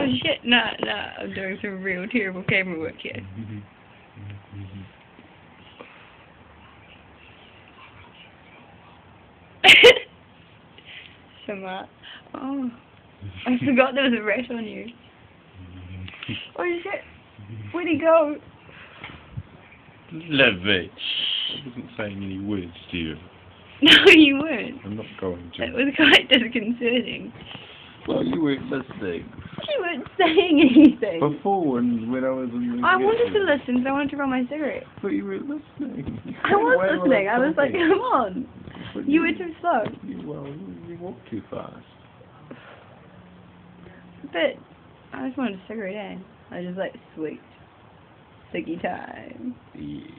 Oh shit, nah, nah, I'm doing some real terrible camera work here. Smart. Uh, oh, I forgot there was a rat on you. Oh shit, where'd he go? Levitt. I wasn't saying any words to you. No, you weren't. I'm not going That to. was quite disconcerting. Well, you weren't listening. You weren't saying anything. Before, when, when I was in the I wanted to listen because I wanted to roll my cigarette. But you weren't listening. You I was listening. I was like, come on. But You were too slow. You, well, you, you walked too fast. But I just wanted a cigarette, eh? I just like sweet. Ciggy time. Yes.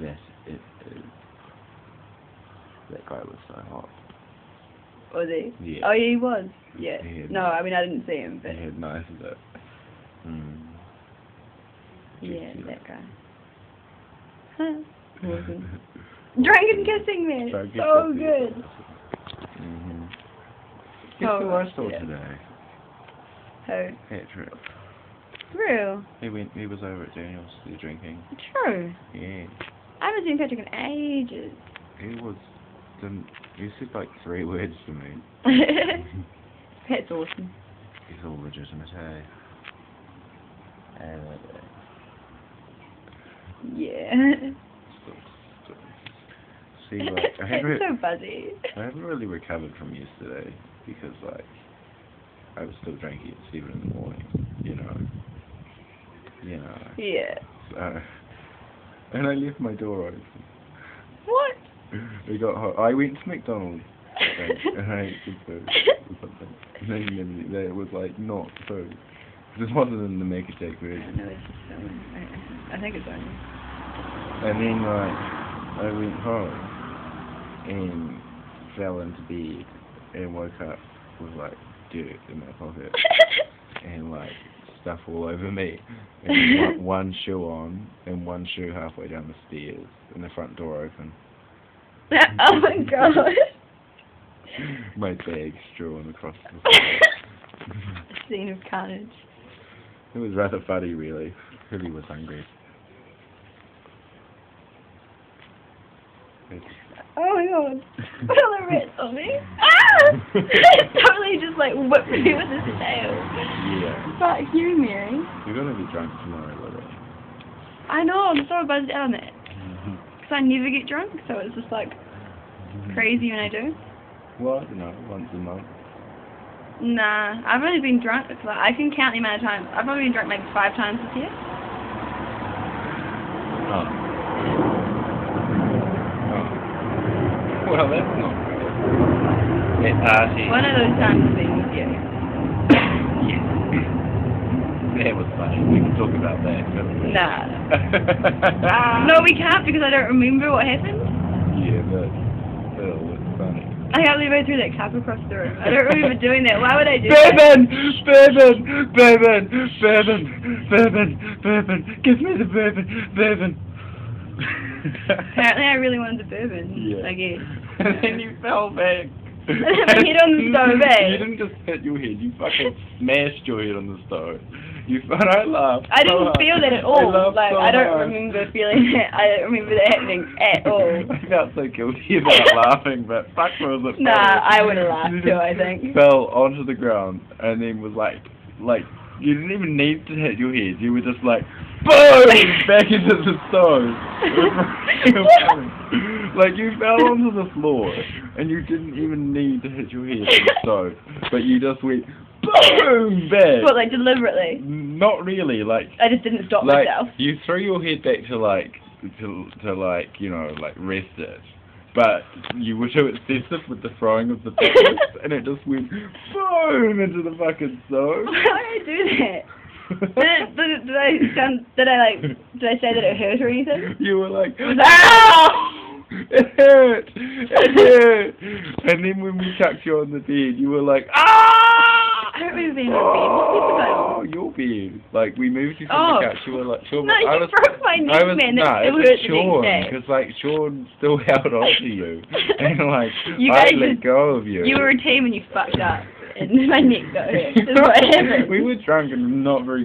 That it is. That guy was so hot. Was he? Yeah. Oh, yeah, he was. Yeah. He No, I mean, I didn't see him, but He had nice lips. Mm. yeah, that guy. Huh. Awesome. Dragon kissing me. Drunk so kissing. good. Mm-hmm. Guess Oh, who I saw yeah. today? Who? Patrick. Real. He went. He was over at Daniel's. They're drinking. True. Yeah. I haven't seen Patrick in ages. He was. Didn't. He said like three words to me. That's awesome. He's all legitimate, hey. And uh, Yeah. still, still. See, like I haven't. it's so buzzy. I haven't really recovered from yesterday because like I was still drinking at seven in the morning, you know. You know. Yeah. So, and I left my door open. We got hot. I went to McDonald's and, I ate some food or something. And then then it was like not food. This wasn't in the Mega I version. know, it's. I, I think it's on. And then like I went home and fell into bed and woke up with like dirt in my pocket and like stuff all over me and one, one shoe on and one shoe halfway down the stairs and the front door open. oh my god. My bag strewn across the floor. Scene of carnage. it was rather funny really. Really was hungry. It's- Oh my god. Are the rats on me? Ah! totally just like whipped me with his tail. yeah. Fuck you, Mary. You're gonna be drunk tomorrow, Livvy. I know, I'm so buzzed out on it. Because I never get drunk, so it's just like crazy when I do. Well, I don't know, once a month. Nah, I've only been drunk, it's like, I can count the amount of times. I've probably been drunk maybe five times this year. Oh. Oh. Well, that's not good. At. Uh, One of those times has been with you. That was funny. We can talk about that. couldn't? Nah. No, we can't because I don't remember what happened. Yeah, but still, it's funny. I can't believe I threw that cup across the room. I don't remember doing that. Why would I do that? Bourbon! Bourbon! Bourbon! Bourbon! Bourbon! Bourbon! Give me the bourbon! Bourbon! Apparently I really wanted the bourbon, Yeah. I guess. and then you fell back. I hit on the stove, eh? You didn't just hit your head, you fucking smashed your head on the stove. You and I laughed. I didn't hard. feel that at I all. laughed Like so I don't hard. remember feeling that. I don't remember that happening at all. I felt so guilty about laughing, but fuck was it Nah, funny. I would've laughed too, I think. Fell onto the ground and then was like, like, you didn't even need to hit your head. You were just like, boom, back into the stove. It was fucking funny. like you fell onto the floor and you didn't even need to hit your head on the stove, but you just went boom back. But like deliberately. Not really, like I just didn't stop like myself. you threw your head back to like to to like you know like rest it, but you were too excessive with the throwing of the pictures, and it just went boom into the fucking stove. Why would I do that? Did, it, did, it, did I sound? Did I like? Did I say that it hurt or anything? you were like, that- it hurt, it hurt, and then when we chucked you on the bed, you were like, ah. I don't remember being on bed. What bed Oh, your bed. Like we moved you from Oh. the couch. You were like, Sean. No, I you was, broke my neck, I was, man. No, still it was Sean, because like Sean still held on to you, and like You I let go of you. You were a team and you fucked up. And my neck got hurt. That's what happened. we were drunk and not very good.